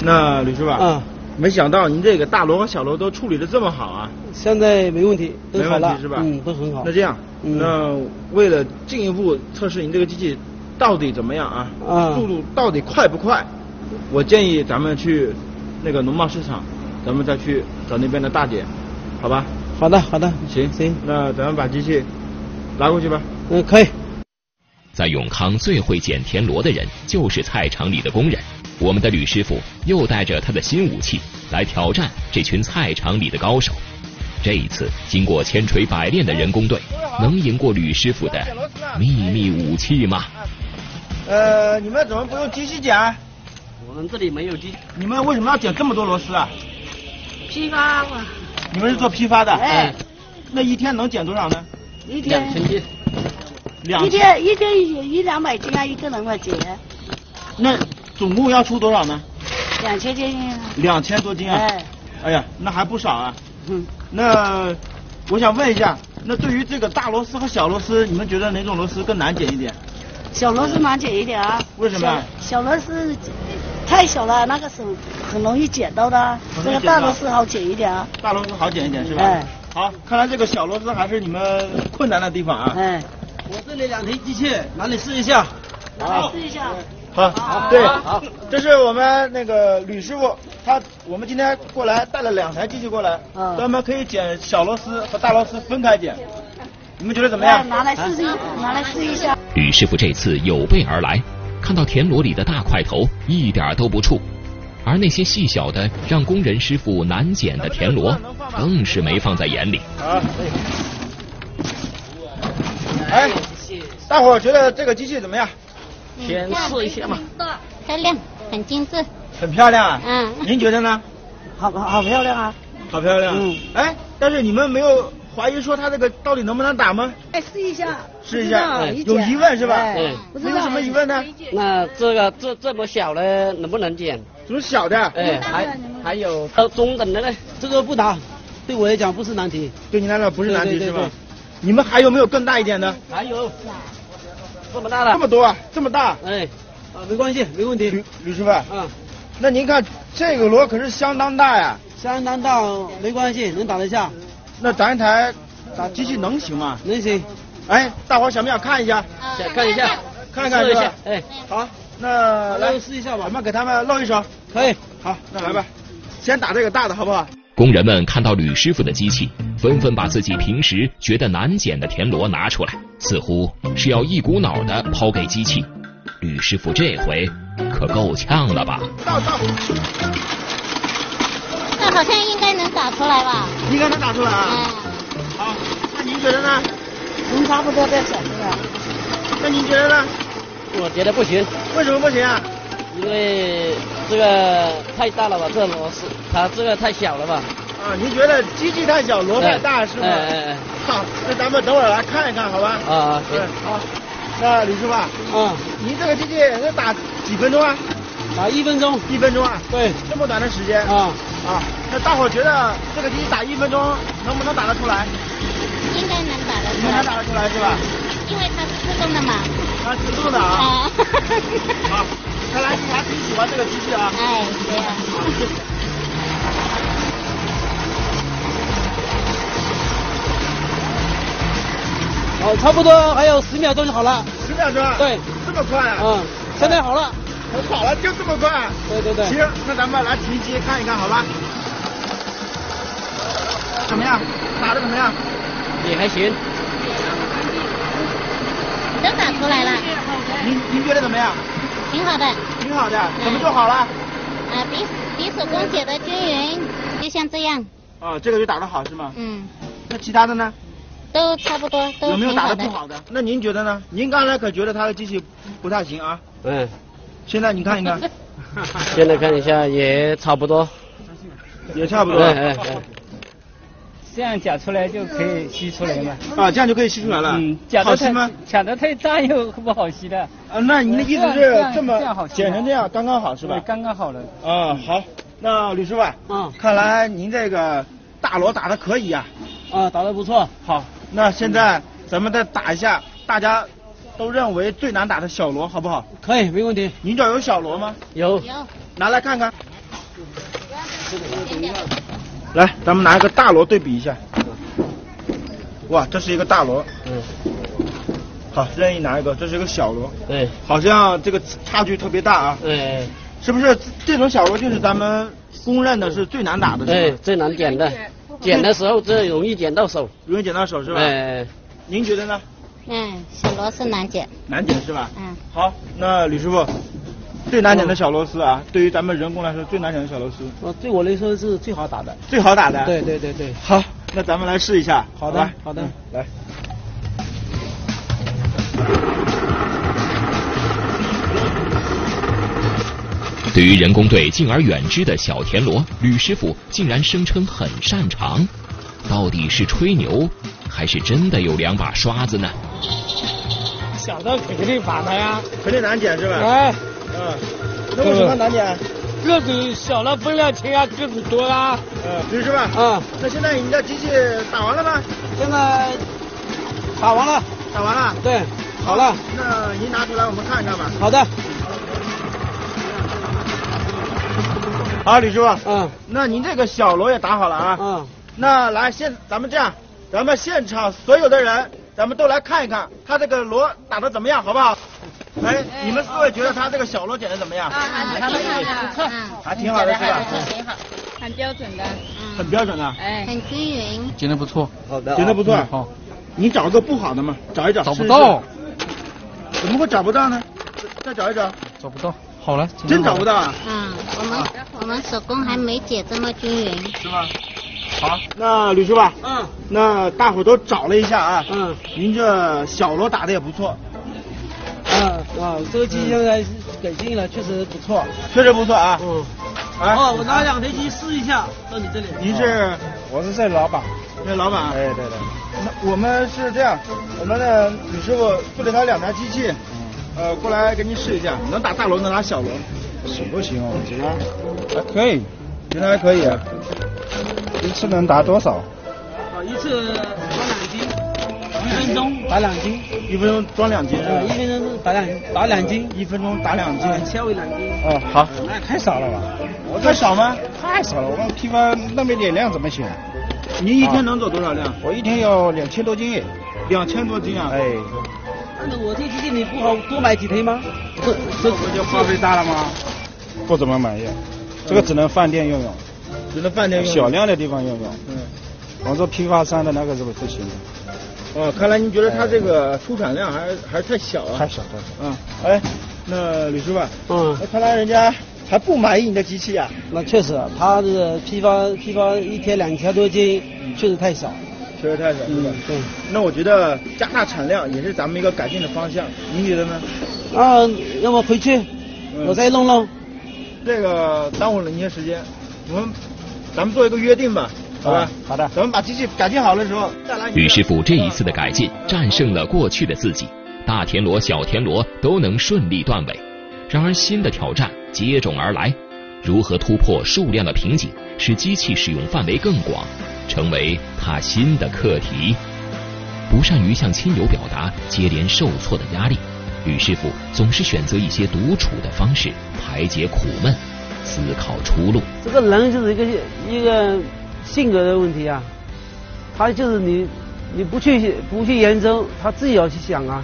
那吕师傅，嗯，没想到您这个大楼和小楼都处理的这么好啊！现在没问题，都好了，是吧？嗯，都很好。那这样，那为了进一步测试您这个机器到底怎么样啊？啊，速度到底快不快？我建议咱们去那个农贸市场，咱们再去找那边的大姐，好吧？好的，好的，行行，那咱们把机器拿过去吧。嗯，可以。在永康最会捡田螺的人就是菜场里的工人。我们的吕师傅又带着他的新武器来挑战这群菜场里的高手。这一次，经过千锤百炼的人工队，能赢过吕师傅的秘密武器吗？呃，你们怎么不用机器剪？我们这里没有机。你们为什么要剪这么多螺丝啊？批发嘛。你们是做批发的？哎。那一天能捡多少呢？一天。两千斤。一天一天一一两百斤啊，一个人块钱。那总共要出多少呢？两千斤。两千多斤啊！哎，哎呀，那还不少啊。嗯。那我想问一下，那对于这个大螺丝和小螺丝，你们觉得哪种螺丝更难剪一点？小螺丝难剪一点啊。为什么？小螺丝太小了，那个手很容易剪到的。这个大螺丝好剪一点啊。大螺丝好剪一点是吧？哎。好，看来这个小螺丝还是你们困难的地方啊。哎。我这里两台机器，拿你试一下。拿来试一下。好，对，好，这是我们那个吕师傅，他我们今天过来带了两台机器过来，嗯专门可以剪小螺丝和大螺丝分开剪。你们觉得怎么样？拿来试试，拿来试一下。吕师傅这次有备而来，看到田螺里的大块头一点都不怵，而那些细小的让工人师傅难剪的田螺，更是没放在眼里。啊。哎，大伙儿觉得这个机器怎么样？先试一下嘛。漂亮，很精致。很漂亮啊。嗯。您觉得呢？好好漂亮啊。好漂亮。嗯。哎，但是你们没有怀疑说它这个到底能不能打吗？哎，试一下。试一下，有疑问是吧？嗯。有什么疑问呢？那这个这这么小的能不能剪？这么小的？哎，还还有到中等的呢？这个不打，对我来讲不是难题。对你来讲不是难题是吧？你们还有没有更大一点的？还有，这么大的。这么多啊？这么大？哎，啊，没关系，没问题。吕吕师傅。嗯。那您看这个螺可是相当大呀。相当大，没关系，能打得下。那咱一台打机器能行吗？能行。哎，大伙想不想看一下？想看一下，看一看是吧？哎，好，那来试一下吧。咱们给他们露一手。可以。好，那来吧，先打这个大的，好不好？工人们看到吕师傅的机器，纷纷把自己平时觉得难捡的田螺拿出来，似乎是要一股脑的抛给机器。吕师傅这回可够呛了吧？到到。那好像应该能打出来吧？应该能打出来啊。嗯。好，那您觉得呢？您差不多在小出来。那您觉得呢？我觉得不行。为什么不行啊？因为这个太大了吧，这螺丝，它这个太小了吧？啊，您觉得机器太小，螺太大是吗？哎哎哎。好，那咱们等会儿来看一看，好吧？啊啊，行。好，那李师傅，嗯，您这个机器能打几分钟啊？打一分钟。一分钟啊？对。这么短的时间？啊啊，那大伙觉得这个机器打一分钟能不能打得出来？应该能打得出来。应该打得出来是吧？因为它是自动的嘛。它自动的啊。好。看来你还挺喜欢这个机器啊！哎，对啊。好，差不多还有十秒钟就好了。十秒钟？对。这么快啊？嗯。现在好了。好了，就这么快？对对对。行，那咱们来停机看一看，好吧？怎么样？打的怎么样？也还行。都打出来了。您您觉得怎么样？挺好的，挺好的，怎么就好了？啊，比比手工剪的均匀，就像这样。哦，这个就打得好是吗？嗯。那其他的呢？都差不多，都有没有打得不好的？那您觉得呢？您刚才可觉得他的机器不太行啊？嗯。现在你看一看。现在看一下也差不多。也差不多。哎哎哎。这样夹出来就可以吸出来嘛？啊，这样就可以吸出来了。嗯，好吸吗？夹得太大又不好吸的。啊，那您的意思是这么剪成这样刚刚好是吧？刚刚好了。啊，好，那吕师傅，嗯，看来您这个大螺打的可以啊。啊，打的不错。好，那现在咱们再打一下大家都认为最难打的小螺，好不好？可以，没问题。您这有小螺吗？有。有。拿来看看。来，咱们拿一个大螺对比一下。哇，这是一个大螺。嗯。好，任意拿一个，这是一个小螺。对。好像这个差距特别大啊。对。是不是这种小螺就是咱们公认的是最难打的？对，最难捡的。剪的时候最容易剪到手。容易剪到手是吧？哎。您觉得呢？嗯，小螺是难剪。难剪是吧？嗯。好，那吕师傅。最难剪的小螺丝啊，对于咱们人工来说最难剪的小螺丝。呃，对我来说是最好打的。最好打的。对对对对。好，那咱们来试一下。好的，好的，来。对于人工队敬而远之的小田螺，吕师傅竟然声称很擅长，到底是吹牛，还是真的有两把刷子呢？小的肯定反的呀，肯定难捡是吧？哎。嗯，那为什么难点？个子小了分量轻啊，个子多啊。嗯，李师傅。嗯。那现在你的机器打完了吗？现在打完了。打完了。对，好了。那您拿出来我们看一看吧。好的。好，李师傅。嗯。那您这个小螺也打好了啊。嗯。那来现咱们这样，咱们现场所有的人，咱们都来看一看，他这个螺打的怎么样，好不好？哎，你们四位觉得他这个小螺剪的怎么样？啊，还挺好的，还挺好的是吧？挺好，很标准的。很标准的。哎，很均匀。剪的不错。好的。剪的不错。好。你找个不好的嘛，找一找。找不到。怎么会找不到呢？再找一找。找不到。好了。真找不到啊？嗯，我们我们手工还没剪这么均匀。是吗？好，那吕师傅。嗯。那大伙都找了一下啊。嗯。您这小螺打的也不错。啊啊，这个机器现在改进了，确实不错，确实不错啊。嗯。哦，我拿两台机试一下，到你这里。您是？我是这老板。这老板。哎，对对。那我们是这样，我们的吕师傅助理他两台机器，呃，过来给您试一下，能打大螺，能打小螺，行不行？我觉得还可以，觉得还可以。一次能打多少？啊，一次装两斤，一分钟打两斤，一分钟装两斤。呃，一分钟打两打两斤，一分钟打两斤，切为两斤。哦，好。那太少了吧？太少吗？太少了，我们批发那么点量怎么行？你一天能走多少量？我一天要两千多斤，两千多斤啊！哎，那我这机器你不好多买几台吗？这这不就花费大了吗？不怎么满意，这个只能饭店用用，只能饭店用，小量的地方用用。嗯，我说批发商的那个是不不行的。哦，看来您觉得它这个出产量还是还是太小了？太小太小。嗯，哎，那李师傅，嗯，那看来人家。还不满意你的机器啊？那确实，他这个批发批发一天两千多斤，确实太少，确实太少，是吧？对。那我觉得加大产量也是咱们一个改进的方向，您觉得呢？啊，要么回去，我再弄弄。这个耽误了一些时间，我们咱们做一个约定吧，好吧？好的。咱们把机器改进好的时候再来。吕师傅这一次的改进战胜了过去的自己，大田螺、小田螺都能顺利断尾。然而新的挑战。接踵而来，如何突破数量的瓶颈，使机器使用范围更广，成为他新的课题。不善于向亲友表达接连受挫的压力，吕师傅总是选择一些独处的方式排解苦闷，思考出路。这个人就是一个一个性格的问题啊，他就是你你不去不去研究，他自己要去想啊。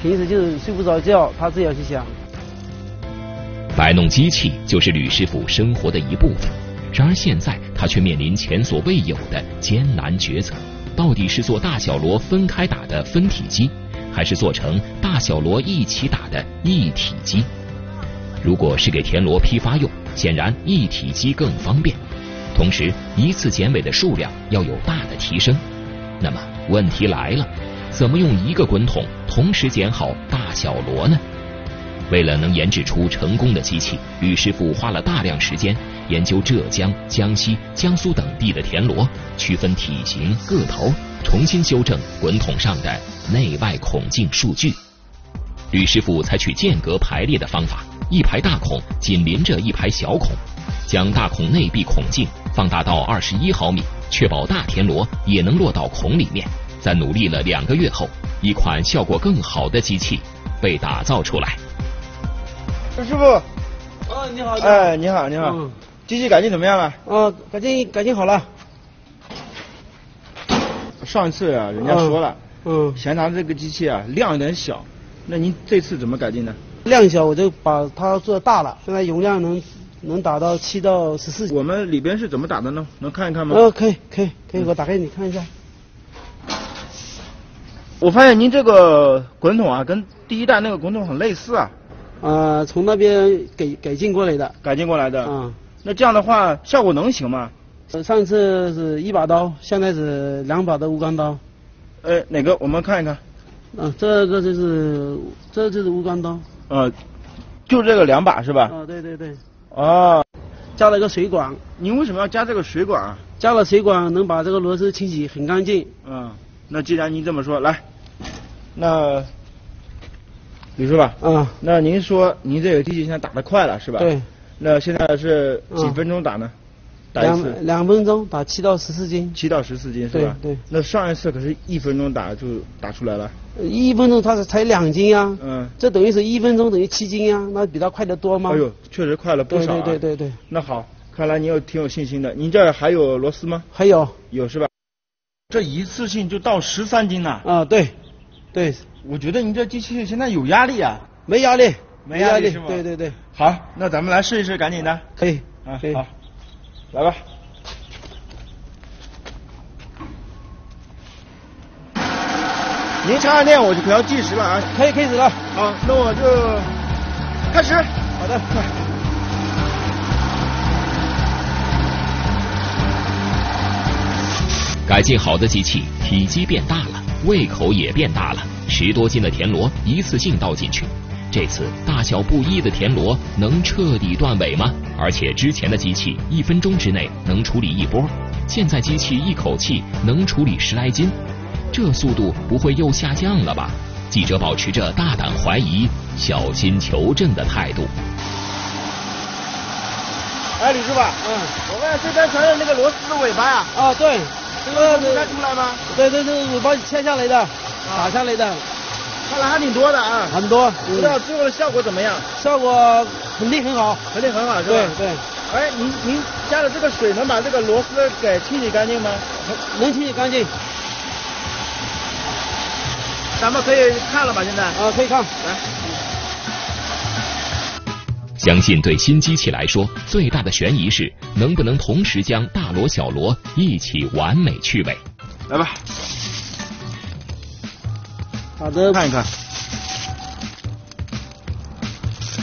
平时就是睡不着觉，他自己要去想。摆弄机器就是吕师傅生活的一部分，然而现在他却面临前所未有的艰难抉择：到底是做大小螺分开打的分体机，还是做成大小螺一起打的一体机？如果是给田螺批发用，显然一体机更方便，同时一次剪尾的数量要有大的提升。那么问题来了，怎么用一个滚筒同时剪好大小螺呢？为了能研制出成功的机器，吕师傅花了大量时间研究浙江、江西、江苏等地的田螺，区分体型、个头，重新修正滚筒上的内外孔径数据。吕师傅采取间隔排列的方法，一排大孔紧邻着一排小孔，将大孔内壁孔径放大到二十一毫米，确保大田螺也能落到孔里面。在努力了两个月后，一款效果更好的机器被打造出来。师傅，哦，你好，哎，你好，你好，机器改进怎么样了？哦，改进改进好了。上一次啊，人家说了，嗯，嫌咱这个机器啊量有点小，那您这次怎么改进呢？量小，我就把它做大了，现在容量能能达到七到十四。我们里边是怎么打的呢？能看一看吗？哦，可以，可以，可以，我打开你看一下。我发现您这个滚筒啊，跟第一代那个滚筒很类似啊。呃，从那边改改进过来的，改进过来的。嗯，那这样的话效果能行吗？上次是一把刀，现在是两把的钨钢刀。呃，哪个？我们看一看。啊，这个就是这就是钨钢刀。呃，就这个两把是吧？啊，对对对。哦，加了一个水管。你为什么要加这个水管？加了水管能把这个螺丝清洗很干净。嗯，那既然您这么说来，那。李师傅，嗯，那您说您这个机器现在打得快了是吧？对。那现在是几分钟打呢？两两分钟打七到十四斤。七到十四斤是吧？对。那上一次可是一分钟打就打出来了。一分钟它是才两斤呀。嗯。这等于是一分钟等于七斤呀，那比它快得多吗？哎呦，确实快了不少。对对对对。那好，看来你有挺有信心的。您这儿还有螺丝吗？还有。有是吧？这一次性就到十三斤了。啊，对，对。我觉得你这机器现在有压力啊？没压力，没压力，对对对。好，那咱们来试一试，赶紧的。可以，啊，好，来吧。您插上电，我就可要计时了啊！可以开始了。好，那我就开始。好的，快。改进好的机器，体积变大了。胃口也变大了，十多斤的田螺一次性倒进去。这次大小不一的田螺能彻底断尾吗？而且之前的机器一分钟之内能处理一波，现在机器一口气能处理十来斤。这速度不会又下降了吧？记者保持着大胆怀疑、小心求证的态度。哎，李师傅，嗯，我问这边全是那个螺丝的尾巴呀？啊，对，这个能看出来吗？对对对，尾巴切下来的，打下来的，看了还挺多的啊。很多，不知道最后的效果怎么样？效果肯定很好，肯定很好，是吧？对对。哎，您您加的这个水能把这个螺丝给清洗干净吗？能清洗干净。咱们可以看了吧？现在啊，可以看。来，相信对新机器来说，最大的悬疑是能不能同时将大螺、小螺一起完美去尾。来吧，好的，看一看。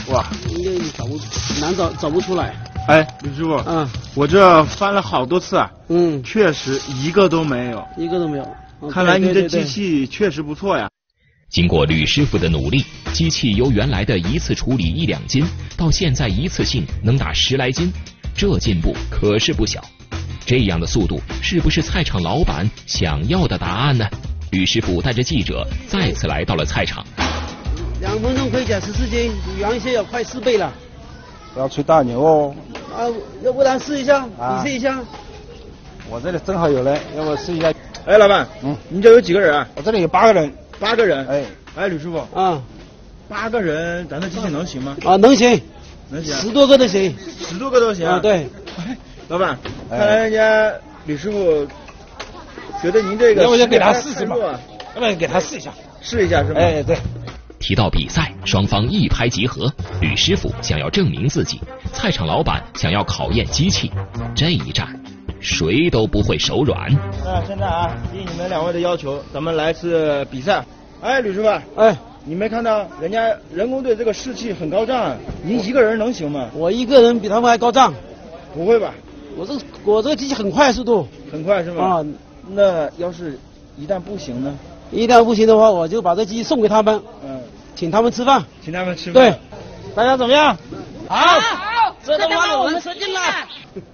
哇，应该找不难找找不出来。哎，李师傅，嗯，我这翻了好多次啊，嗯，确实一个都没有，一个都没有。看来你这机器确实不错呀。经过吕师傅的努力，机器由原来的一次处理一两斤，到现在一次性能打十来斤，这进步可是不小。这样的速度是不是菜场老板想要的答案呢？吕师傅带着记者再次来到了菜场。两分钟可以减十四斤，比原先要快四倍了。不要吹大牛哦。啊，要不然试一下，你试一下。我这里正好有嘞，要不试一下？哎，老板，嗯，你这有几个人啊？我这里有八个人。八个人，哎，哎，吕师傅，啊，八个人，咱这机器能行吗？啊，能行，能行，十多个都行，十多个都行啊。对，老板，看来人家吕师傅觉得您这个，要不就给他试试吧，要不然给他试一下，试一下是吧？哎，对。提到比赛，双方一拍即合，吕师傅想要证明自己，菜场老板想要考验机器，这一战。谁都不会手软。那现在啊，依你们两位的要求，咱们来次比赛。哎，吕师傅，哎，你没看到人家人工队这个士气很高涨，您一个人能行吗？我一个人比他们还高涨。不会吧？我这我这个机器很快，速度很快是吗？啊，那要是一旦不行呢？一旦不行的话，我就把这鸡送给他们，嗯，请他们吃饭，请他们吃饭。对，大家怎么样？好，好，这他妈我们说定了。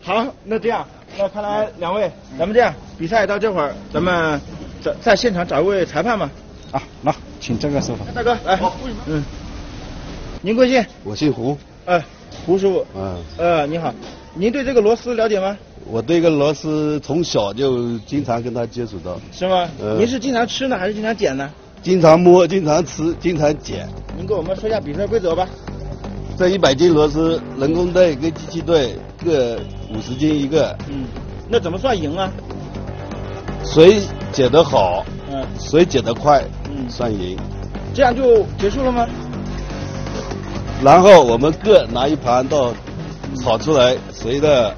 好，那这样。那看来两位，咱们这样，比赛到这会儿，咱们在在现场找一位裁判吧。啊，那请这个师傅。大哥，来，嗯，您贵姓？我姓胡。哎，胡师傅。嗯。呃，你好，您对这个螺丝了解吗？我对这个螺丝从小就经常跟他接触到。是吗？您是经常吃呢，还是经常捡呢？经常摸，经常吃，经常捡。您给我们说一下比赛规则吧。这一百斤螺丝，人工队跟机器队各五十斤一个。嗯，那怎么算赢啊？谁捡得好，嗯，谁捡得快，嗯，算赢。这样就结束了吗？然后我们各拿一盘到炒出来，谁的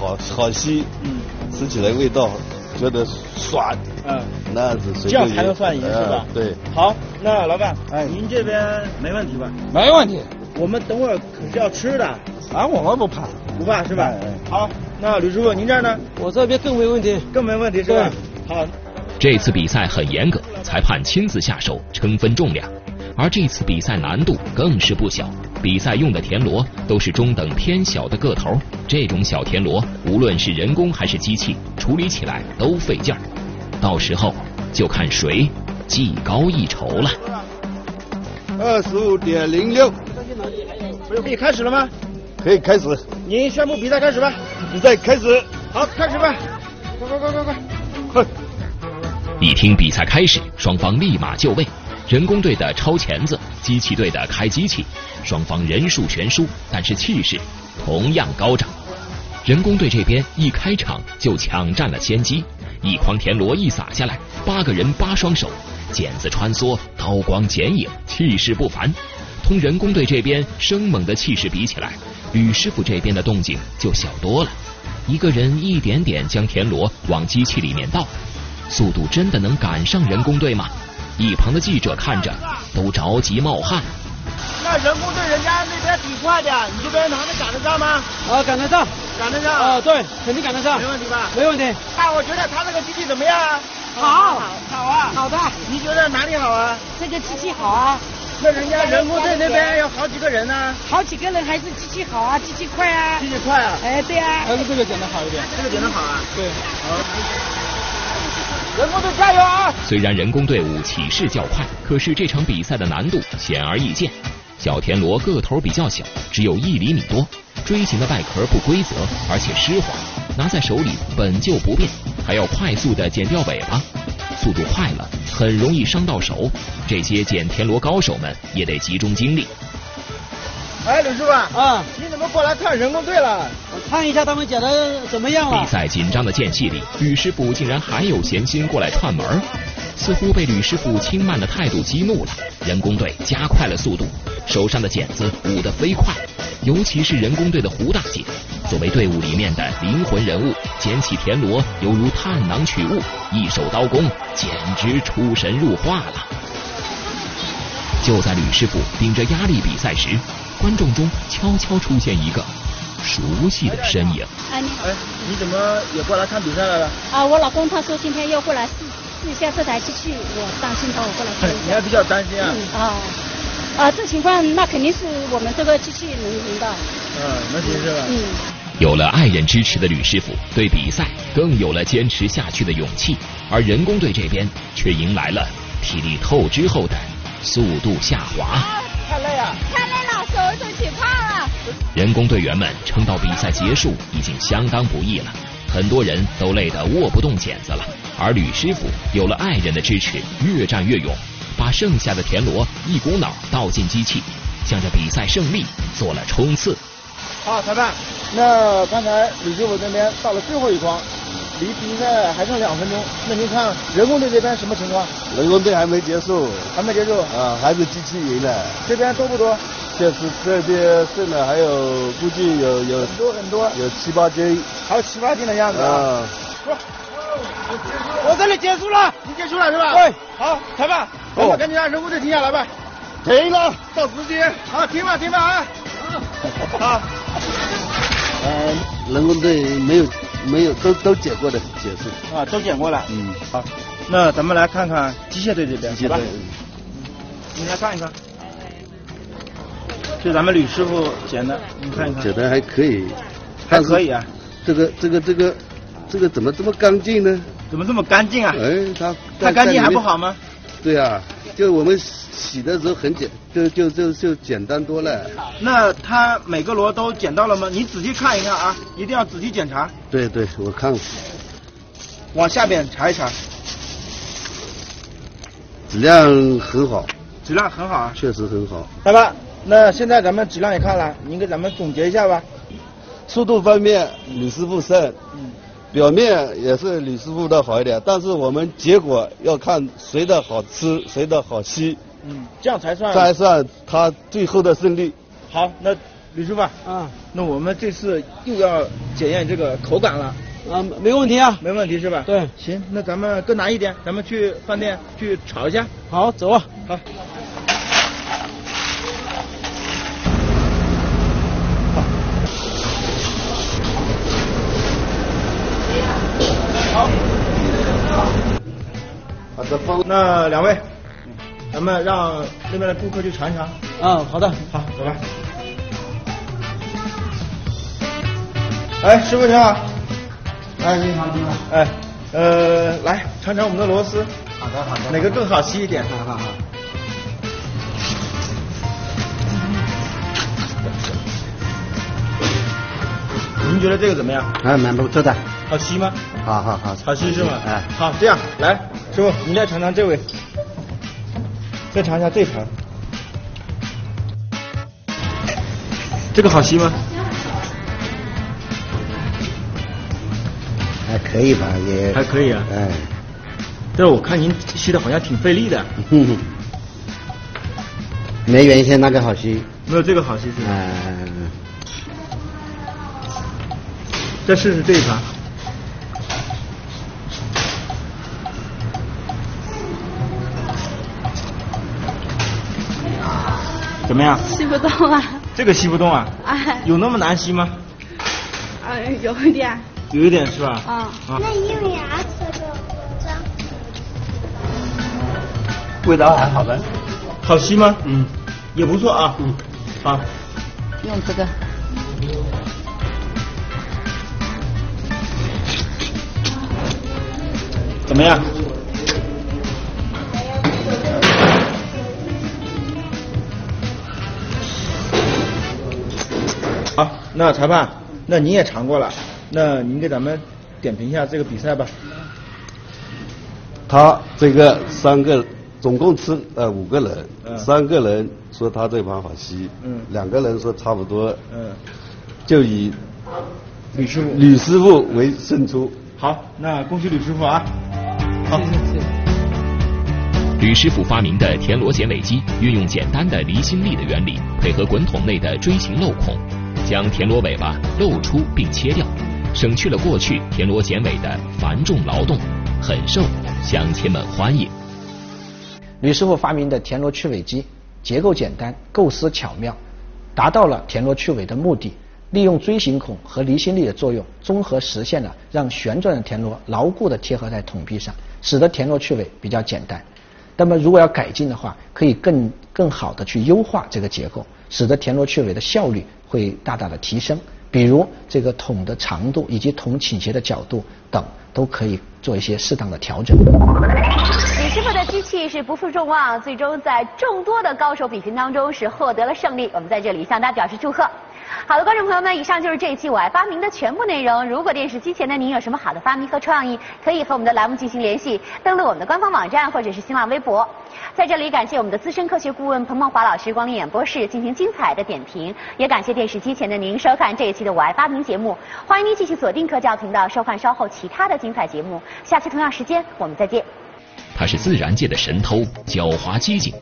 好好吸，嗯，吃起来味道觉得爽，嗯，那是谁这样才能算赢是吧？对。好，那老板，哎，您这边没问题吧？没问题。我们等会儿可是要吃的，啊，我们不怕，不怕是吧？好，那吕师傅您这儿呢？我这边更没问题，更没问题是吧？好，这次比赛很严格，裁判亲自下手称分重量，而这次比赛难度更是不小。比赛用的田螺都是中等偏小的个头，这种小田螺无论是人工还是机器，处理起来都费劲儿。到时候就看谁技高一筹了。二十五点零六。可以开始了吗？可以开始。您宣布比赛开始吧。比赛开始。好，开始吧。快快快快快！快！一听比赛开始，双方立马就位。人工队的抄钳子，机器队的开机器，双方人数悬殊，但是气势同样高涨。人工队这边一开场就抢占了先机，一筐田螺一撒下来，八个人八双手，剪子穿梭，刀光剪影，气势不凡。同人工队这边生猛的气势比起来，吕师傅这边的动静就小多了。一个人一点点将田螺往机器里面倒，速度真的能赶上人工队吗？一旁的记者看着都着急冒汗。那人工队人家那边挺快的，你这边能赶得上吗？啊，赶得上，赶得上。啊，对，肯定赶得上，没问题吧？没问题。那我觉得他这个机器怎么样？好，好啊，好的。你觉得哪里好啊？这个机器好啊。那人家人工队那边有好几个人呢。好几个人还是机器好啊，机器快啊。机器快啊。哎，对啊。还是这个剪得好一点。这个剪得好啊。对。好。人工队加油啊！虽然人工队伍起势较快，可是这场比赛的难度显而易见。小田螺个头比较小，只有一厘米多，锥形的外壳不规则，而且湿滑，拿在手里本就不便，还要快速的剪掉尾巴，速度快了很容易伤到手。这些剪田螺高手们也得集中精力。哎，吕师傅啊，你怎么过来看人工队了？我看一下他们剪的怎么样了。比赛紧张的间隙里，吕师傅竟然还有闲心过来串门似乎被吕师傅轻慢的态度激怒了。人工队加快了速度，手上的剪子舞得飞快，尤其是人工队的胡大姐，作为队伍里面的灵魂人物，捡起田螺犹如探囊取物，一手刀工简直出神入化了。就在吕师傅顶着压力比赛时。观众中悄悄出现一个熟悉的身影。哎，你哎，你怎么也过来看比赛来了？啊，我老公他说今天要过来试试一下这台机器，我担心他，我过来看。你还比较担心啊？啊啊，这情况那肯定是我们这个机器能赢的。嗯，能行是吧？嗯。有了爱人支持的吕师傅，对比赛更有了坚持下去的勇气。而人工队这边却迎来了体力透支后的速度下滑。太累啊！人工队员们撑到比赛结束已经相当不易了，很多人都累得握不动剪子了。而吕师傅有了爱人的支持，越战越勇，把剩下的田螺一股脑倒进机器，向着比赛胜利做了冲刺。好，裁判，那刚才吕师傅这边到了最后一筐。离比赛还剩两分钟，那您看人工队这边什么情况？人工队还没结束，还没结束啊，还是机器赢了。这边多不多？这是这边剩的还有估计有有很多很多，有七八斤，还有七八斤的样子啊。我这里结束了，你结束了是吧？对，好，裁判，我们赶紧让人工队停下来吧。停了，到时间，好，停吧，停吧啊。好。呃，人工队没有。没有，都都剪过的，解释啊，都剪过了。嗯，好，那咱们来看看机械队这边，机械队，你来看一看，是咱们吕师傅剪的，你看一看。剪的还可以，还可以啊。这个这个这个这个怎么这么干净呢？怎么这么干净啊？哎，它它干净还不好吗？对啊，就我们。洗的时候很简，就就就就简单多了。那他每个螺都捡到了吗？你仔细看一看啊，一定要仔细检查。对对，我看。往下边查一查。质量很好。质量很好啊。确实很好。好吧，那现在咱们质量也看了，您给咱们总结一下吧。速度方面，吕师傅胜。嗯。表面也是吕师傅的好一点，但是我们结果要看谁的好吃，谁的好吸。嗯，这样才算才算他最后的胜利。好，那吕师傅啊，那我们这次又要检验这个口感了。啊，没问题啊，没问题是吧？对，行，那咱们各拿一点，咱们去饭店去炒一下。好，走啊。好。好。那两位。咱们让那边的顾客去尝一尝。嗯，好的，好，走吧。哎，师傅你好。哎，你好，你好。哎，呃，来尝尝我们的螺丝。好的，好的。哪个更好吸一点？好好好。您觉得这个怎么样？哎，蛮不错的。好吸吗？好好好。好吸是吗？哎。好，这样，来，师傅，你再尝尝这位。再尝一下这盘，这个好吸吗？还可以吧，也还可以啊。哎，但是我看您吸的好像挺费力的。没原先那个好吸。没有这个好吸是吧？嗯。再试试这一盘。怎么样？吸不动啊！这个吸不动啊？哎，有那么难吸吗？啊，有一点。有一点是吧？啊。那用牙齿的脏。味道还好的。好吸吗？嗯。也不错啊。嗯。好。用这个。怎么样？那裁判，那你也尝过了，那您给咱们点评一下这个比赛吧。他这个三个总共吃呃五个人，三个人说他这盘好吸，两个人说差不多，嗯就以吕师傅吕师傅为胜出。好，那恭喜吕师傅啊！好。谢谢吕师傅发明的田螺剪尾机，运用简单的离心力的原理，配合滚筒内的锥形镂孔。将田螺尾巴露出并切掉，省去了过去田螺剪尾的繁重劳动，很受乡亲们欢迎。吕师傅发明的田螺去尾机结构简单，构思巧妙，达到了田螺去尾的目的。利用锥形孔和离心力的作用，综合实现了让旋转的田螺牢固的贴合在桶壁上，使得田螺去尾比较简单。那么如果要改进的话，可以更更好的去优化这个结构，使得田螺去尾的效率。会大大的提升，比如这个桶的长度以及桶倾斜的角度等，都可以做一些适当的调整。李师傅的机器是不负众望，最终在众多的高手比拼当中是获得了胜利。我们在这里向他表示祝贺。好的，观众朋友们，以上就是这一期我爱发明的全部内容。如果电视机前的您有什么好的发明和创意，可以和我们的栏目进行联系，登录我们的官方网站或者是新浪微博。在这里感谢我们的资深科学顾问彭梦华老师光临演播室进行精彩的点评，也感谢电视机前的您收看这一期的我爱发明节目。欢迎您继续锁定科教频道收看稍后其他的精彩节目。下期同样时间我们再见。他是自然界的神偷，狡猾机警；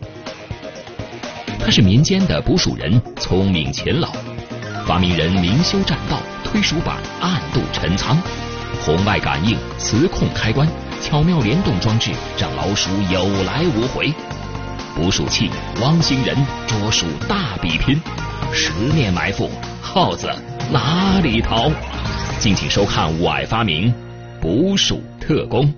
他是民间的捕鼠人，聪明勤劳。发明人明修栈道，推鼠板暗度陈仓，红外感应磁控开关。巧妙联动装置让老鼠有来无回，捕鼠器汪星人捉鼠大比拼，十面埋伏，耗子哪里逃？敬请收看《我爱发明》，捕鼠特工。